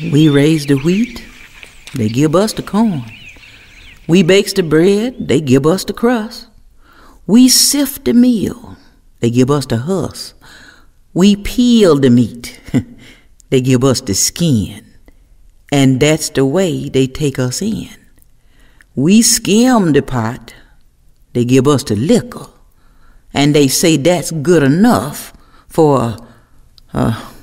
We raise the wheat, they give us the corn. We bakes the bread, they give us the crust. We sift the meal, they give us the husk. We peel the meat, they give us the skin. And that's the way they take us in. We skim the pot, they give us the liquor. And they say that's good enough for, uh,